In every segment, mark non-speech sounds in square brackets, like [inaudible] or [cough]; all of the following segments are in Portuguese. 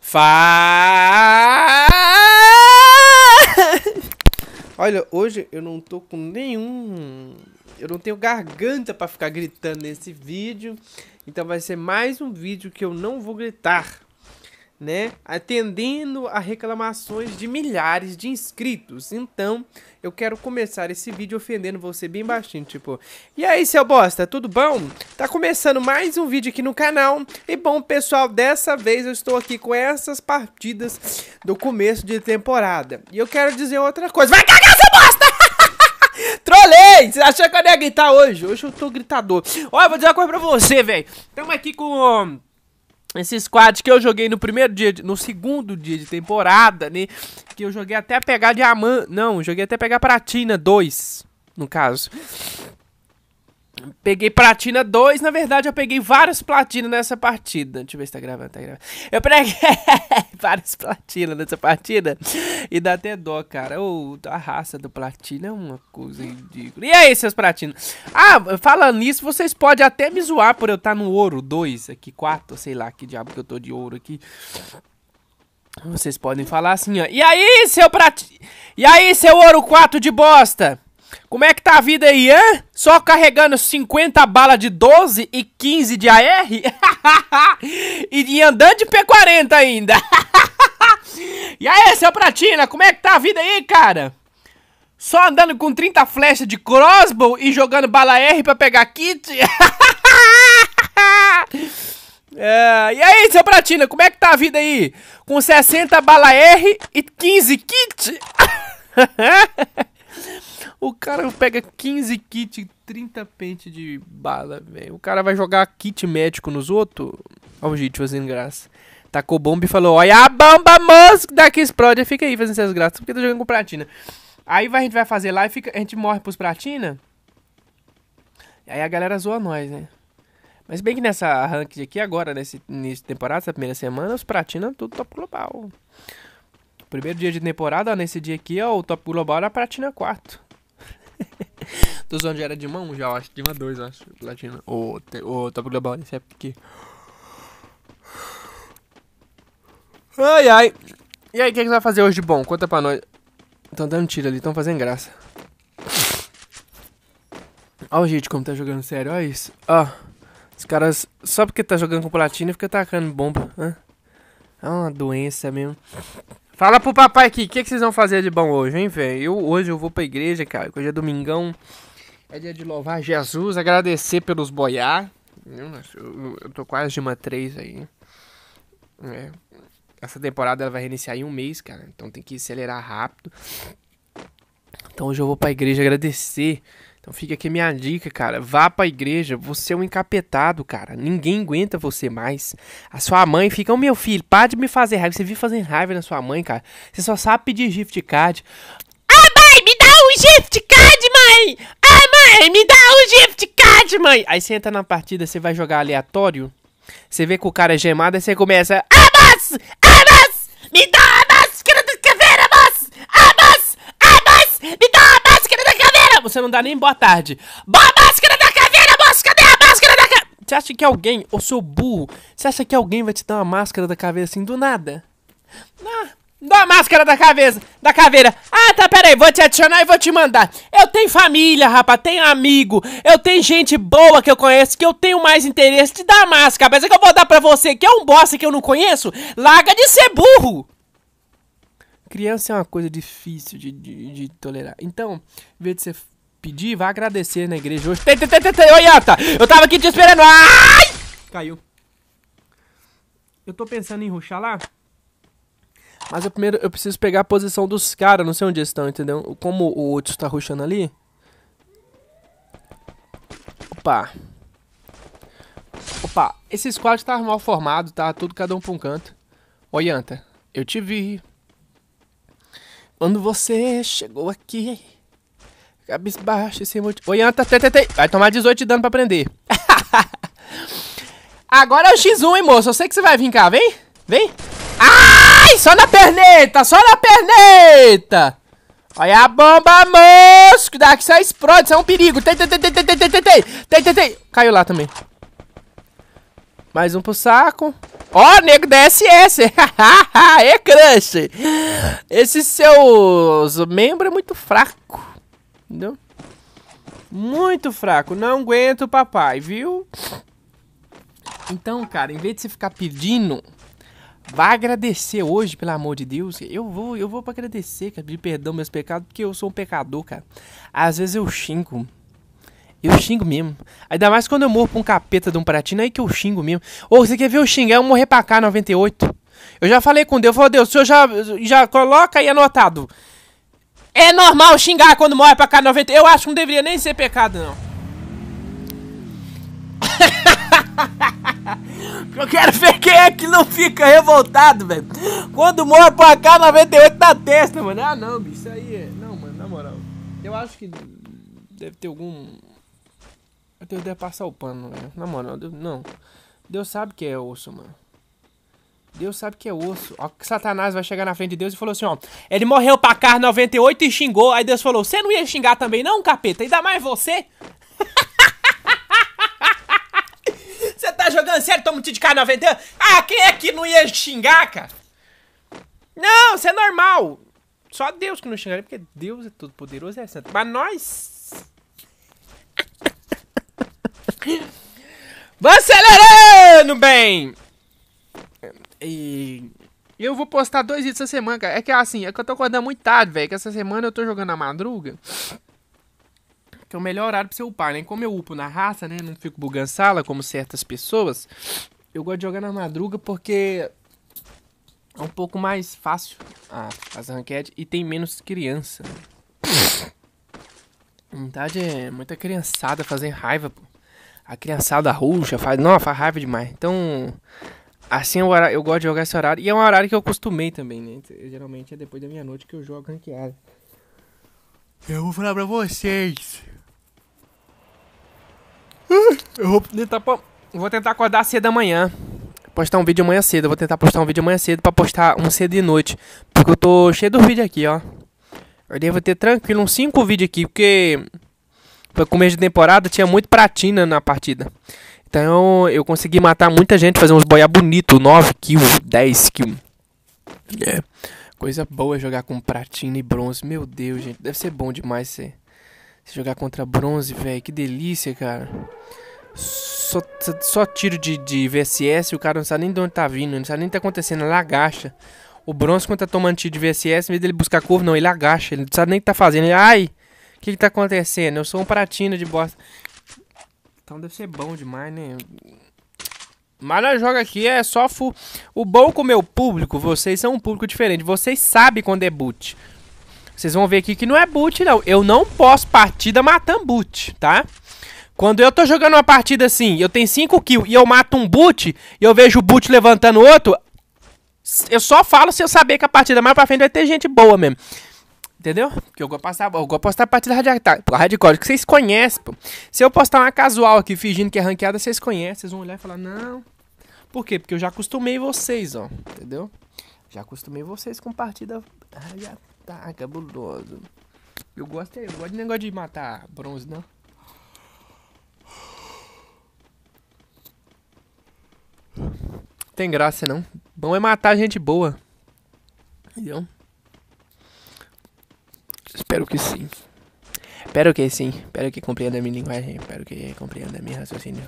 Fa... Olha, hoje eu não tô com nenhum... Eu não tenho garganta pra ficar gritando nesse vídeo. Então vai ser mais um vídeo que eu não vou gritar né, atendendo a reclamações de milhares de inscritos. Então, eu quero começar esse vídeo ofendendo você bem baixinho, tipo, e aí, seu bosta, tudo bom? Tá começando mais um vídeo aqui no canal. E bom, pessoal, dessa vez eu estou aqui com essas partidas do começo de temporada. E eu quero dizer outra coisa. Vai cagar, seu bosta! [laughs] Trolei! Você achou que eu ia gritar hoje? Hoje eu tô gritador. Olha, vou dizer uma coisa pra você, velho. Estamos aqui com esse squad que eu joguei no primeiro dia, no segundo dia de temporada, né? Que eu joguei até pegar diamante. Não, joguei até pegar platina 2, no caso. Peguei platina 2, na verdade eu peguei várias platinas nessa partida. Deixa eu ver se tá gravando, tá gravando. Eu peguei [laughs] várias platinas nessa partida. E dá até dó, cara. Oh, a raça do platina é uma coisa ridícula. E aí, seus platinos? Ah, falando nisso, vocês podem até me zoar por eu estar no ouro 2, aqui 4, sei lá que diabo que eu tô de ouro aqui. Vocês podem falar assim, ó. E aí, seu platina? E aí, seu ouro 4 de bosta? Como é que tá a vida aí, hã? Só carregando 50 balas de 12 e 15 de AR? [laughs] e andando de P40 ainda. [laughs] e aí, seu Pratina, como é que tá a vida aí, cara? Só andando com 30 flechas de crossbow e jogando bala R pra pegar kit? [laughs] é, e aí, seu Pratina, como é que tá a vida aí? Com 60 bala R e 15 kit? O cara pega 15 kits, 30 pente de bala, velho. O cara vai jogar kit médico nos outros. Olha o gente fazendo graça. Tacou bomba e falou: Olha a bomba, moço, daqui explode. Fica aí fazendo essas graças, porque tá jogando com platina. Aí a gente vai fazer lá e fica, a gente morre pros platina. Aí a galera zoa nós, né? Mas bem que nessa ranked aqui agora, nesse início de temporada, essa primeira semana, os platina tudo top global. Primeiro dia de temporada, ó, nesse dia aqui, ó, o top global era platina 4. [laughs] Tô zoando já era de mão já, acho. De uma 2, acho. Platina. O, o top global nesse época aqui. Ai, ai. E aí, o que, que você vai fazer hoje de bom? Conta pra nós. Tão dando tiro ali, tão fazendo graça. Olha o jeito como tá jogando sério, olha isso. Ó. Os caras, só porque tá jogando com platina, fica atacando bomba. Hã? É uma doença mesmo. Fala pro papai aqui, o que, que vocês vão fazer de bom hoje, hein, velho? Eu, hoje eu vou pra igreja, cara, hoje é domingão. É dia de louvar Jesus, agradecer pelos boiar. Eu, eu, tô quase de uma 3 aí. É. Essa temporada ela vai reiniciar em um mês, cara. Então tem que acelerar rápido. Então hoje eu vou pra igreja agradecer então fica aqui minha dica, cara. Vá pra igreja. Você é um encapetado, cara. Ninguém aguenta você mais. A sua mãe fica, oh, meu filho, para de me fazer raiva. Você vive fazendo raiva na sua mãe, cara. Você só sabe pedir gift card. Ah, mãe, me dá um gift card, mãe! Ah, mãe, me dá um gift card, mãe! Aí você entra na partida, você vai jogar aleatório. Você vê que o cara é gemado, aí você começa. Ah, mas! Ah, mas! Me dá a máscara da caveira, mas! Ah, mas! Ah, mas! Me dá da você não dá nem boa tarde. Boa máscara da caveira, moço! Cadê a máscara da caveira? Você acha que alguém, ô seu burro, você acha que alguém vai te dar uma máscara da caveira assim do nada? Ah, dá a máscara da cabeça, da caveira. Ah, tá, peraí, vou te adicionar e vou te mandar. Eu tenho família, rapaz, tenho amigo, eu tenho gente boa que eu conheço, que eu tenho mais interesse de dar máscara. Mas é que eu vou dar pra você, que é um bosta que eu não conheço, larga de ser burro. Criança é uma coisa difícil de, de, de tolerar. Então, em vez de você pedir, vai agradecer na igreja hoje. Tem, tem, tem, tem. Oi, Ata! Eu tava aqui te esperando. Ai! Caiu. Eu tô pensando em ruxar lá. Mas eu primeiro eu preciso pegar a posição dos caras. Não sei onde eles estão, entendeu? Como o outro está ruxando ali. Opa. Opa. Esse squad tá mal formado, tá? Tudo cada um pra um canto. Oi, Anta. Eu te vi. Quando você chegou aqui, cabisbaixo, sem motivo. Oi, Anta, tetete. Vai tomar 18 de dano pra prender. [laughs] Agora é o X1, hein, moço? Eu sei que você vai vir cá, vem? Vem. Ai, só na perneta, só na perneta. Olha a bomba, moço. Isso aí explode, isso é um perigo. Tem, tem, tem, tem, tem, tem, tem, tem, tem. Caiu lá também. Mais um pro saco. Ó, oh, nego da SS! [laughs] é crush! Esse seus membro é muito fraco. Entendeu? Muito fraco. Não aguento papai, viu? Então, cara, em vez de você ficar pedindo, vá agradecer hoje, pelo amor de Deus. Eu vou, eu vou para agradecer, cara, pedir perdão meus pecados, porque eu sou um pecador, cara. Às vezes eu xingo. Eu xingo mesmo. Ainda mais quando eu morro pra um capeta de um pratinho, aí que eu xingo mesmo. Ou você quer ver eu xingar? Eu morrer pra cá, 98. Eu já falei com Deus, falei, Deus, o senhor já, já coloca aí anotado. É normal xingar quando morre pra cá, 98. Eu acho que não deveria nem ser pecado, não. [laughs] Eu quero ver quem é que não fica revoltado, velho. Quando morre pra cá, 98 na testa, mano. Ah, não, bicho. Isso aí é. Não, mano, na moral. Eu acho que deve ter algum. Deus deve passar o pano, velho. Na moral, Deus... não. Deus sabe que é osso, mano. Deus sabe que é osso. Ó, que Satanás vai chegar na frente de Deus e falou assim, ó. Ele morreu pra cá 98 e xingou. Aí Deus falou: Você não ia xingar também, não, capeta? Ainda mais você? [laughs] jogando sério, toma um tiro de K90. Ah, quem é que não ia xingar, cara? Não, isso é normal. Só Deus que não xingaria, porque Deus é todo poderoso é santo. Mas nós. Vai acelerando, bem! E. Eu vou postar dois vídeos essa semana, cara. É que assim, é que eu tô acordando muito tarde, velho. Que essa semana eu tô jogando na madruga que é o melhor horário pra você upar, né? Como eu upo na raça, né? Não fico bugando sala como certas pessoas. Eu gosto de jogar na madruga porque é um pouco mais fácil ah, as ranked e tem menos criança. Na verdade é muita criançada fazendo raiva, pô. A criançada ruxa faz. Não, faz raiva demais. Então. Assim horário, eu gosto de jogar esse horário. E é um horário que eu costumei também, né? Geralmente é depois da meia-noite que eu jogo ranqueada. Eu vou falar pra vocês. Eu vou tentar, vou tentar acordar cedo amanhã. Postar um vídeo amanhã cedo. Eu vou tentar postar um vídeo amanhã cedo pra postar um cedo de noite. Porque eu tô cheio do vídeo aqui, ó. Eu devo ter tranquilo uns 5 vídeos aqui. Porque foi começo de temporada, tinha muito pratina na partida. Então eu consegui matar muita gente, fazer uns boia bonito, 9 kills, 10 kills. É. Coisa boa jogar com platina e bronze. Meu Deus, gente. Deve ser bom demais você jogar contra bronze, velho. Que delícia, cara. Só, só tiro de, de VSS o cara não sabe nem de onde tá vindo, não sabe nem o que tá acontecendo, ele agacha. O bronze, quando tá tomando tiro de VSS, em vez dele buscar curva, não, ele agacha, ele não sabe nem o que tá fazendo. Ele, ai, que que tá acontecendo? Eu sou um pratina de bosta. Então deve ser bom demais, né? Mas na joga aqui é só fu... O bom com o meu público, vocês são um público diferente. Vocês sabem quando é boot. Vocês vão ver aqui que não é boot, não. Eu não posso partida matando boot, tá? Quando eu tô jogando uma partida assim, eu tenho 5 kills e eu mato um boot, e eu vejo o boot levantando outro, eu só falo se eu saber que a partida mais pra frente vai ter gente boa mesmo. Entendeu? Porque eu vou postar, eu vou postar a partida hardcore, hardcore, que vocês conhecem, pô. Se eu postar uma casual aqui fingindo que é ranqueada, vocês conhecem, vocês vão olhar e falar, não. Por quê? Porque eu já acostumei vocês, ó. Entendeu? Já acostumei vocês com partida. Tá cabuloso. Eu gosto, eu gosto de negócio de matar bronze, não. Tem graça, não. Bom é matar gente boa. Entendeu? Espero que sim. Espero que sim. Espero que compreenda a minha linguagem. Espero que compreenda a minha raciocínio.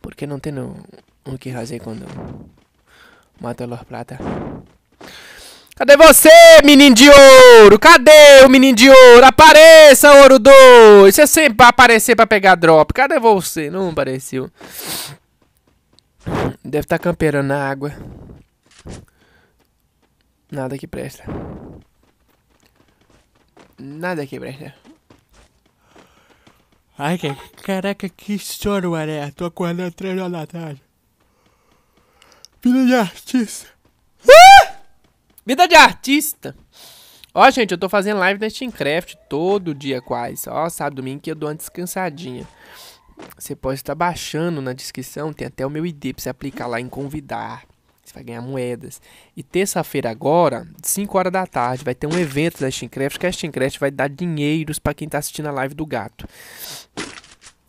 Porque não tenho o que fazer quando mato a plata. Cadê você, menino de ouro? Cadê o menino de ouro? Apareça, ouro 2! Você sempre vai aparecer pra pegar drop. Cadê você? Não apareceu. Deve estar tá camperando na água. Nada que presta. Nada que presta. Ai, que... caraca, que sono, mané. Tô acordando três horas da tarde. Vida de artista. Ah! Vida de artista. Ó, gente, eu tô fazendo live na Steamcraft todo dia quase. Ó, sábado, domingo que eu dou uma descansadinha. Você pode estar baixando na descrição, tem até o meu ID pra você aplicar lá em convidar. Você vai ganhar moedas. E terça-feira agora, 5 horas da tarde, vai ter um evento da Steamcraft, que a Steamcraft vai dar dinheiros para quem tá assistindo a live do gato.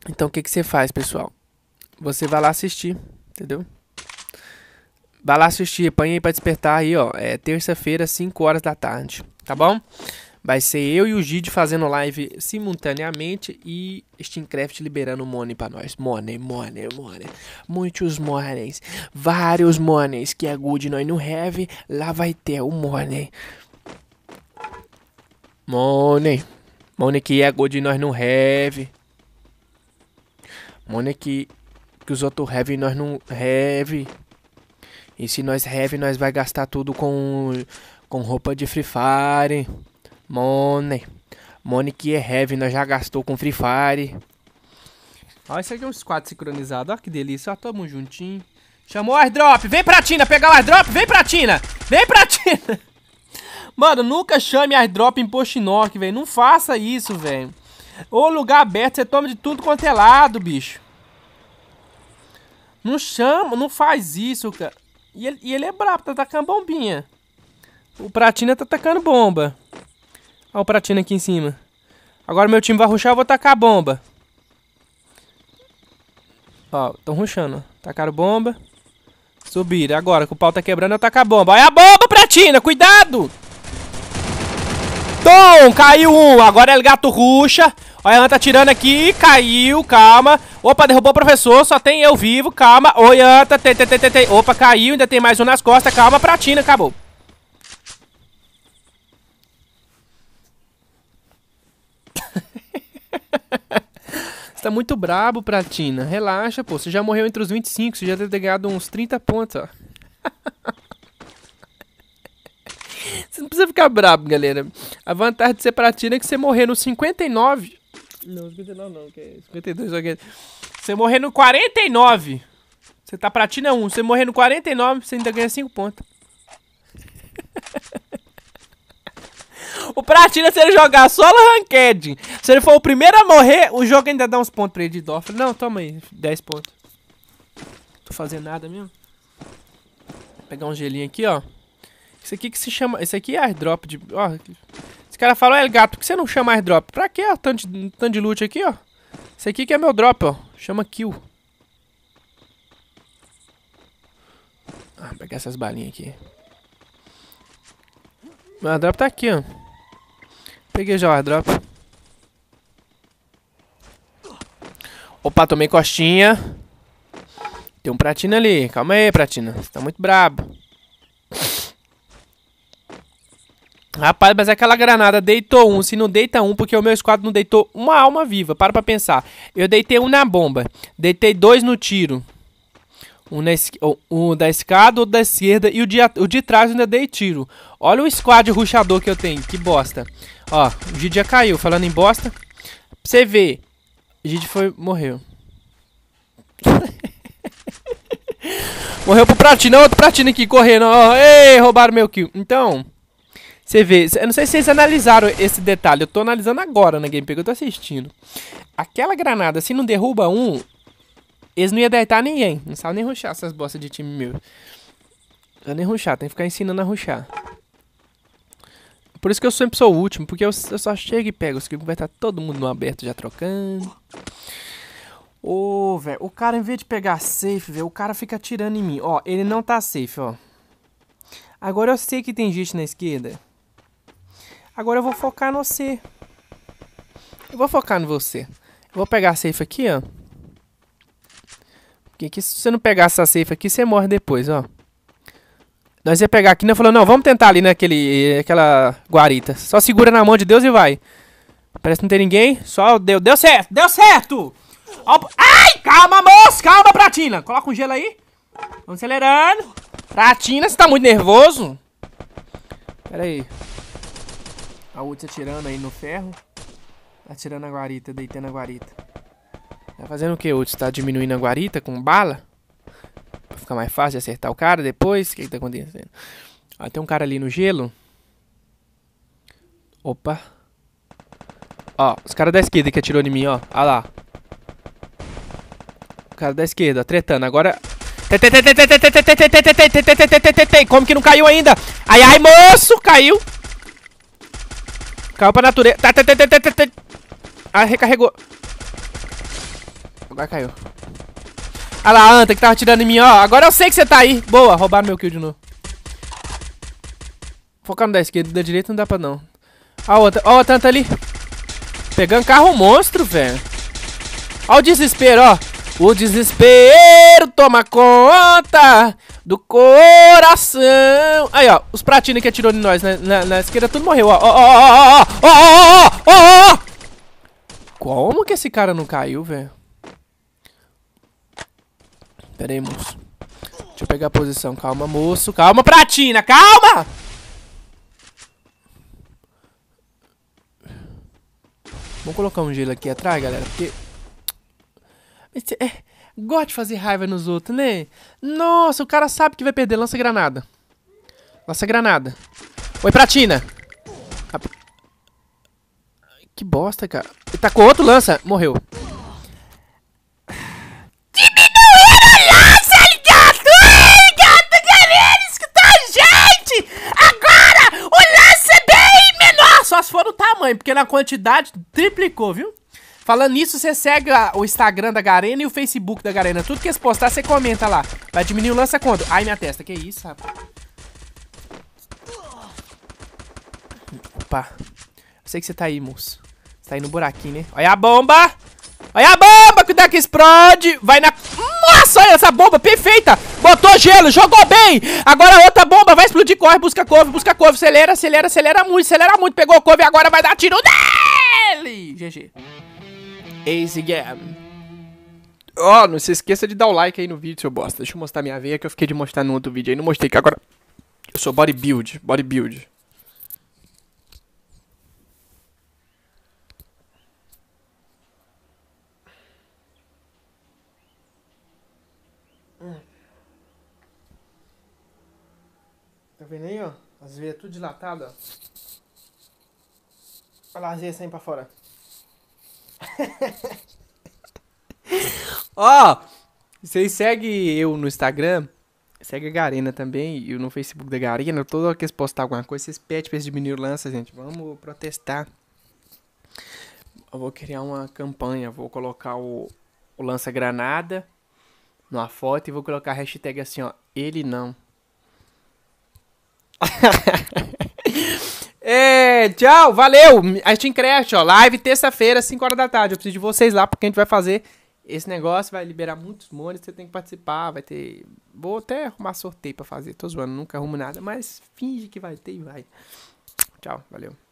Então o que, que você faz, pessoal? Você vai lá assistir, entendeu? Vai lá assistir, põe aí pra despertar aí, ó. É terça-feira, 5 horas da tarde. Tá bom? Vai ser eu e o Gide fazendo live simultaneamente e Steamcraft liberando money pra nós. Money, money, money. Muitos monies. Vários monies que é good nós não have. Lá vai ter o money. Money. Money que é good nós não have. Money que, que os outros have nós não have. E se nós have, nós vai gastar tudo com, com roupa de Free Fire. Money. Money que é heavy, nós já gastou com Free Fire. Ó, esse aqui é um squad sincronizado. Ó, que delícia. Ó, tamo juntinho. Chamou o airdrop. Vem pra Tina pegar o airdrop. Vem pra Tina. Vem pra Tina. [laughs] Mano, nunca chame airdrop em Postinok, velho. Não faça isso, velho. Ô, lugar aberto, você toma de tudo quanto é lado, bicho. Não chama, não faz isso, cara. E ele, e ele é brabo, tá tacando bombinha. O Pratina tá tacando bomba. Olha o Pratina aqui em cima. Agora meu time vai ruxar, eu vou tacar a bomba. Ó, tão ruxando. Tacaram bomba. Subiram. Agora que o pau tá quebrando, eu tacar a bomba. Olha a bomba, Pratina! Cuidado! Tom! Caiu um. Agora é o gato ruxa. Olha, Ian tá tirando aqui. Caiu, calma. Opa, derrubou o professor. Só tem eu vivo, calma. Oi, tem, tem. Opa, caiu. Ainda tem mais um nas costas. Calma, Pratina. Acabou. Você tá muito brabo, Pratina. Relaxa, pô. Você já morreu entre os 25. Você já deve ter ganhado uns 30 pontos, ó. [laughs] Você não precisa ficar brabo, galera. A vantagem de ser Pratina é que você morrer no 59... Não, 59 não, que é 52, ok. Você morrer no 49... Você tá Pratina 1. Você morrer no 49, você ainda ganha 5 pontos. [laughs] O Pratina, se ele jogar solo ranked, se ele for o primeiro a morrer, o jogo ainda dá uns pontos pra ele de dó. Não, toma aí, 10 pontos. Tô fazendo nada mesmo. Vou pegar um gelinho aqui, ó. Isso aqui que se chama... Esse aqui é airdrop de... Ó, esse cara falou, é gato, por que você não chama airdrop? Pra quê, ó? Tanto de, tanto de loot aqui, ó. Esse aqui que é meu drop, ó. Chama kill. Ah, pegar essas balinhas aqui. Meu airdrop tá aqui, ó. Peguei já o airdrop. Opa, tomei costinha. Tem um pratina ali. Calma aí, pratina. Você tá muito brabo. Rapaz, mas aquela granada deitou um. Se não deita um, porque o meu squad não deitou uma alma viva. Para pra pensar. Eu deitei um na bomba. Deitei dois no tiro. Um, um da escada, outro da esquerda. E o de, o de trás ainda dei tiro. Olha o squad ruxador que eu tenho. Que bosta. Ó, o Gide já caiu. Falando em bosta. Pra você ver. O Gide foi... Morreu. [laughs] morreu pro Pratina. Outro Pratina aqui correndo. Ó, ei, roubaram meu kill. Então... Você vê, eu não sei se vocês analisaram esse detalhe, eu tô analisando agora na gameplay que eu tô assistindo. Aquela granada, se não derruba um, eles não iam deitar ninguém. Não sabe nem ruxar essas bostas de time meu. Não nem ruxar, tem que ficar ensinando a ruxar. Por isso que eu sempre sou o último, porque eu, eu só chego e pego os que vai estar todo mundo no aberto já trocando. Ô, oh, velho, o cara em vez de pegar safe, velho, o cara fica atirando em mim. Ó, ele não tá safe, ó. Agora eu sei que tem gente na esquerda. Agora eu vou focar no você. Eu vou focar no você. Eu vou pegar safe aqui, ó. Porque aqui, se você não pegar essa safe aqui, você morre depois, ó. Nós ia pegar aqui, né? Falou, não, vamos tentar ali naquele, aquela guarita. Só segura na mão de Deus e vai. Parece que não tem ninguém. Só deu, deu certo, deu certo! Ai, calma, moço, calma, Pratina. Coloca um gelo aí. Vamos acelerando. Pratina, você tá muito nervoso? Pera aí. A Uts atirando aí no ferro. Atirando a guarita, deitando a guarita. Tá fazendo o que, Uts? Tá diminuindo a guarita com bala? Pra ficar mais fácil de acertar o cara depois? O que, que tá acontecendo? Ó, tem um cara ali no gelo. Opa. Ó, os caras da esquerda que atirou em mim, ó. Olha lá. O cara da esquerda, tretando. Agora... Como que não caiu ainda? Ai, ai, moço! Caiu! Caiu pra natureza. Tá, tá, tá, tá, tá, tá. Ah, recarregou. Agora caiu. Olha lá, a Anta que tava atirando em mim, ó. Agora eu sei que você tá aí. Boa, roubaram meu kill de novo. Focar no da esquerda, da direita não dá pra não. Ó a outra, ó a Anta ali. Pegando carro monstro, velho. Ó o desespero, ó. O desespero toma conta do coração. Aí, ó. Os pratinhos que atirou em nós na, na, na esquerda, tudo morreu, ó. Ó, ó, ó, ó, ó, ó, ó, ó. Como que esse cara não caiu, velho? Pera aí, moço. Deixa eu pegar a posição. Calma, moço. Calma, Pratina. Calma! Vamos colocar um gelo aqui atrás, galera, porque... É, gosta de fazer raiva nos outros, né? Nossa, o cara sabe que vai perder. Lança granada. Lança granada. Oi, Pratina. Que bosta, cara. Ele tá com outro lança. Morreu. só se for o tamanho, porque na quantidade triplicou, viu? Falando nisso, você segue o Instagram da Garena e o Facebook da Garena. Tudo que eles postar, você comenta lá. Vai diminuir o lança quanto? Ai, minha testa. Que isso, rapaz? Opa. Eu sei que você tá aí, moço. Você tá aí no buraquinho, né? Olha a bomba! Olha a bomba! Cuidado que explode! Vai na... Nossa, olha essa bomba perfeita! Botou gelo, jogou bem! Agora outra bomba, vai explodir, corre, busca couve, busca couve, acelera, acelera, acelera muito, acelera muito, pegou couve, agora vai dar tiro nele! GG. Ace game. Ó, oh, não se esqueça de dar o like aí no vídeo, seu bosta. Deixa eu mostrar minha veia que eu fiquei de mostrar no outro vídeo aí. Não mostrei que agora eu sou bodybuild, bodybuild. Tá vendo aí, ó? As veias tudo dilatadas, ó. Olha lá as veias saindo pra fora. [laughs] ó! Vocês seguem eu no Instagram. Segue a Garena também. E no Facebook da Garena. Toda hora que eles postar alguma coisa, vocês pedem pra eles diminuir lança, gente. Vamos protestar. Eu vou criar uma campanha. Vou colocar o, o lança-granada numa foto e vou colocar a hashtag assim, ó. Ele não. [laughs] é, tchau, valeu. A gente encreste, ó. Live terça-feira, 5 horas da tarde. Eu preciso de vocês lá, porque a gente vai fazer esse negócio. Vai liberar muitos mônitos. Você tem que participar. Vai ter. Vou até arrumar sorteio pra fazer. Tô zoando, nunca arrumo nada. Mas finge que vai ter e vai. Tchau, valeu.